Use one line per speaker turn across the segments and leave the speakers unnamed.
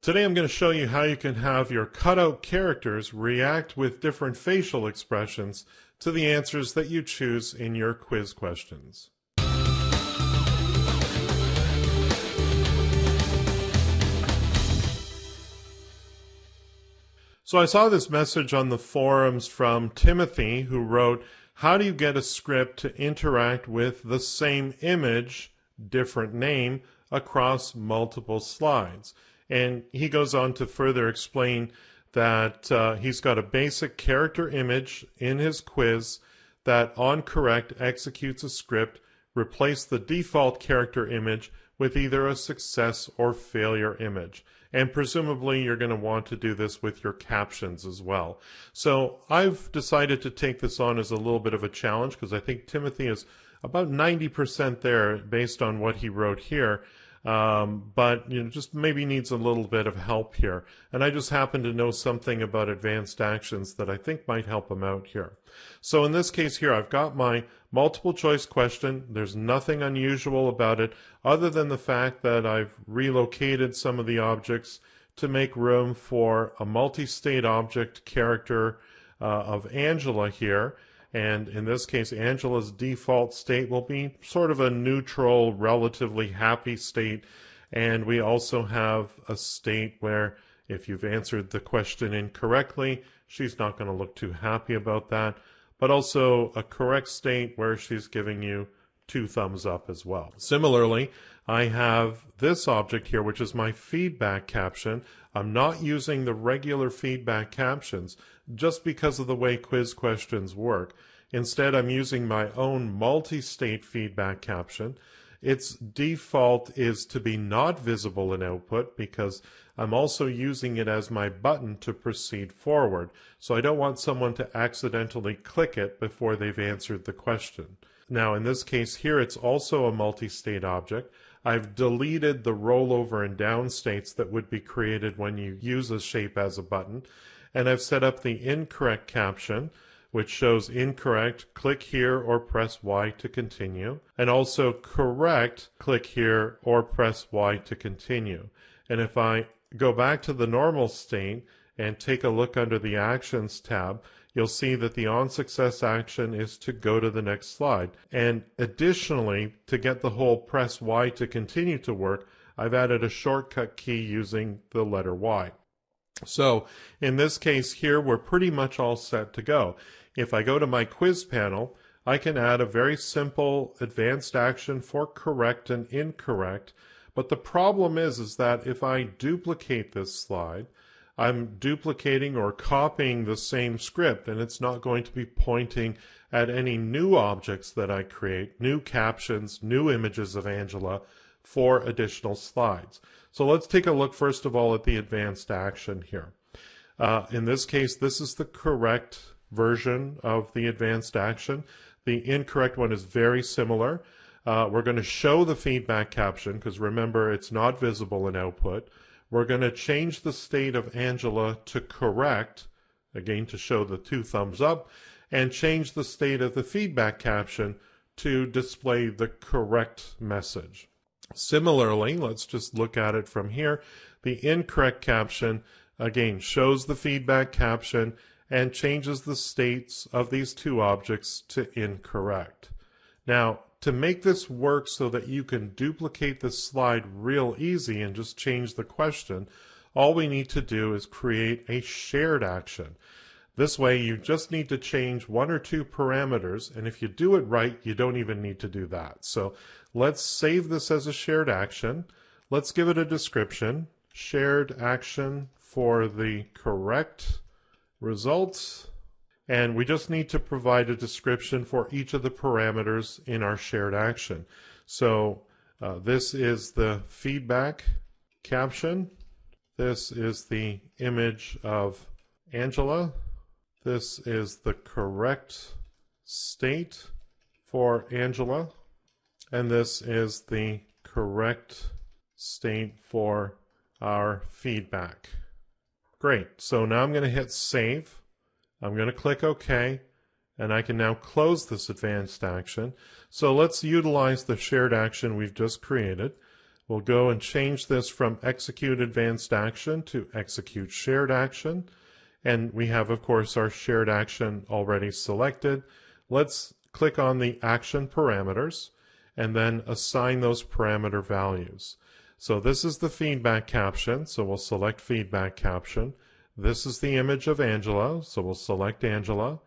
Today I'm going to show you how you can have your cutout characters react with different facial expressions to the answers that you choose in your quiz questions. So I saw this message on the forums from Timothy who wrote, how do you get a script to interact with the same image, different name, across multiple slides? And he goes on to further explain that uh, he's got a basic character image in his quiz that on correct executes a script, replace the default character image with either a success or failure image. And presumably you're going to want to do this with your captions as well. So I've decided to take this on as a little bit of a challenge because I think Timothy is about 90% there based on what he wrote here. Um, but you know, just maybe needs a little bit of help here. And I just happen to know something about advanced actions that I think might help him out here. So in this case here, I've got my multiple choice question. There's nothing unusual about it other than the fact that I've relocated some of the objects to make room for a multi-state object character uh, of Angela here. And in this case, Angela's default state will be sort of a neutral, relatively happy state. And we also have a state where if you've answered the question incorrectly, she's not going to look too happy about that. But also a correct state where she's giving you two thumbs up as well. Similarly, I have this object here, which is my feedback caption. I'm not using the regular feedback captions just because of the way quiz questions work. Instead, I'm using my own multi-state feedback caption. Its default is to be not visible in output because I'm also using it as my button to proceed forward. So I don't want someone to accidentally click it before they've answered the question. Now in this case here, it's also a multi-state object. I've deleted the rollover and down states that would be created when you use a shape as a button. And I've set up the incorrect caption, which shows incorrect, click here or press Y to continue. And also correct, click here or press Y to continue. And if I go back to the normal state and take a look under the Actions tab, you'll see that the on success action is to go to the next slide. And additionally, to get the whole press Y to continue to work, I've added a shortcut key using the letter Y. So in this case here, we're pretty much all set to go. If I go to my quiz panel, I can add a very simple advanced action for correct and incorrect. But the problem is, is that if I duplicate this slide, I'm duplicating or copying the same script and it's not going to be pointing at any new objects that I create, new captions, new images of Angela for additional slides. So let's take a look first of all at the advanced action here. Uh, in this case, this is the correct version of the advanced action. The incorrect one is very similar. Uh, we're going to show the feedback caption because remember it's not visible in output. We're going to change the state of Angela to correct, again to show the two thumbs up, and change the state of the feedback caption to display the correct message. Similarly, let's just look at it from here. The incorrect caption, again, shows the feedback caption and changes the states of these two objects to incorrect. Now, to make this work so that you can duplicate this slide real easy and just change the question, all we need to do is create a shared action. This way you just need to change one or two parameters and if you do it right you don't even need to do that. So let's save this as a shared action. Let's give it a description. Shared action for the correct results and we just need to provide a description for each of the parameters in our shared action. So uh, this is the feedback caption. This is the image of Angela. This is the correct state for Angela. And this is the correct state for our feedback. Great. So now I'm going to hit save. I'm going to click OK, and I can now close this advanced action. So let's utilize the shared action we've just created. We'll go and change this from execute advanced action to execute shared action. And we have, of course, our shared action already selected. Let's click on the action parameters and then assign those parameter values. So this is the feedback caption, so we'll select feedback caption. This is the image of Angela, so we'll select Angela.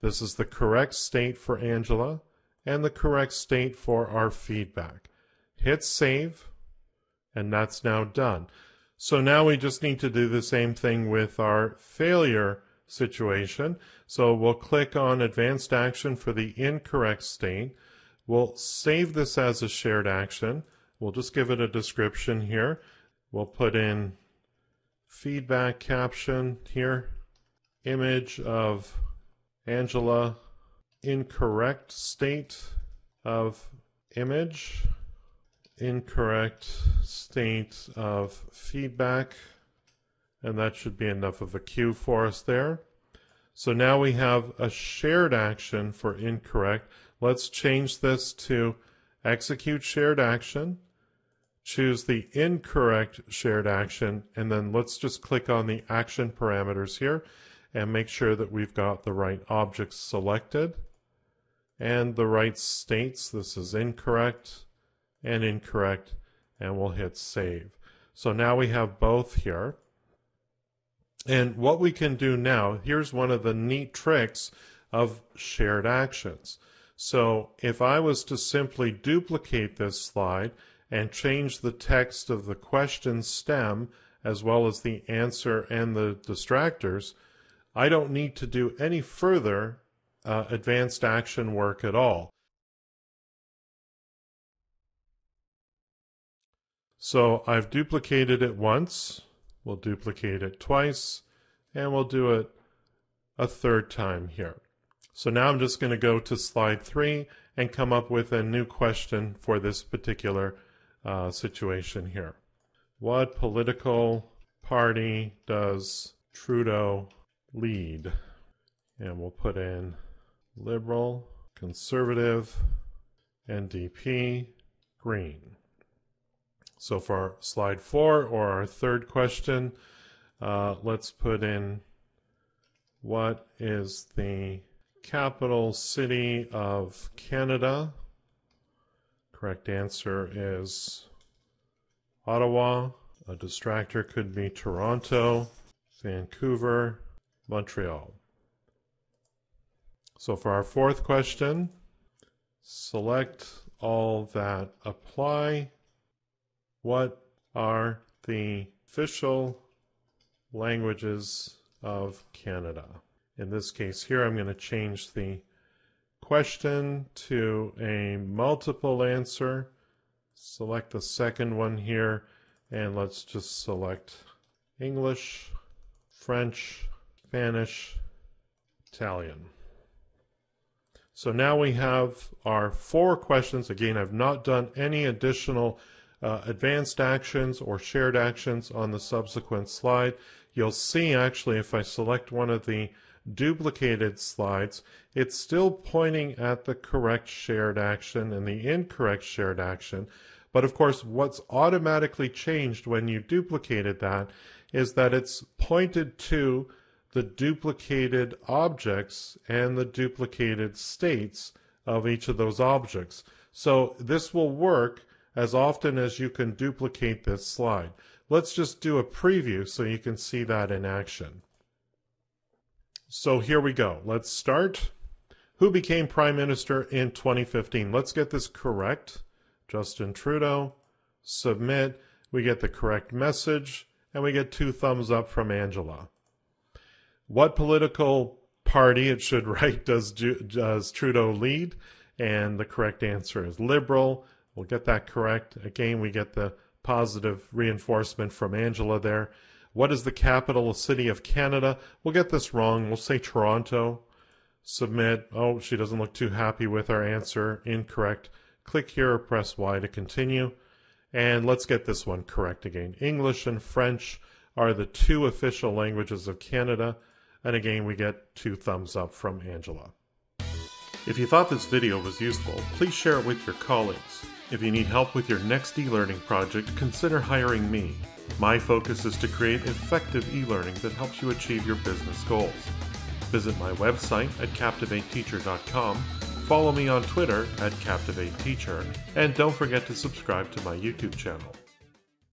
This is the correct state for Angela and the correct state for our feedback. Hit save, and that's now done. So now we just need to do the same thing with our failure situation. So we'll click on advanced action for the incorrect state. We'll save this as a shared action. We'll just give it a description here. We'll put in feedback caption here, image of Angela, incorrect state of image, incorrect state of feedback, and that should be enough of a cue for us there. So now we have a shared action for incorrect. Let's change this to execute shared action choose the incorrect shared action, and then let's just click on the action parameters here and make sure that we've got the right objects selected and the right states. This is incorrect and incorrect, and we'll hit save. So now we have both here. And what we can do now, here's one of the neat tricks of shared actions. So if I was to simply duplicate this slide and change the text of the question stem as well as the answer and the distractors, I don't need to do any further uh, advanced action work at all. So I've duplicated it once, we'll duplicate it twice, and we'll do it a third time here. So now I'm just going to go to slide three and come up with a new question for this particular uh, situation here. What political party does Trudeau lead? And we'll put in Liberal, Conservative, NDP, Green. So for slide four, or our third question, uh, let's put in what is the capital city of Canada? Correct answer is Ottawa. A distractor could be Toronto, Vancouver, Montreal. So for our fourth question, select all that apply. What are the official languages of Canada? In this case here, I'm going to change the question to a multiple answer. Select the second one here, and let's just select English, French, Spanish, Italian. So now we have our four questions. Again, I've not done any additional uh, advanced actions or shared actions on the subsequent slide. You'll see actually if I select one of the duplicated slides, it's still pointing at the correct shared action and the incorrect shared action. But of course, what's automatically changed when you duplicated that is that it's pointed to the duplicated objects and the duplicated states of each of those objects. So this will work as often as you can duplicate this slide. Let's just do a preview so you can see that in action. So here we go. Let's start. Who became Prime Minister in 2015? Let's get this correct. Justin Trudeau. Submit. We get the correct message, and we get two thumbs up from Angela. What political party, it should write, does, does Trudeau lead? And the correct answer is Liberal. We'll get that correct. Again, we get the positive reinforcement from Angela there. What is the capital city of Canada? We'll get this wrong. We'll say Toronto. Submit. Oh, she doesn't look too happy with our answer. Incorrect. Click here or press Y to continue. And let's get this one correct again. English and French are the two official languages of Canada. And again, we get two thumbs up from Angela. If you thought this video was useful, please share it with your colleagues. If you need help with your next e learning project, consider hiring me. My focus is to create effective e learning that helps you achieve your business goals. Visit my website at CaptivateTeacher.com, follow me on Twitter at CaptivateTeacher, and don't forget to subscribe to my YouTube channel.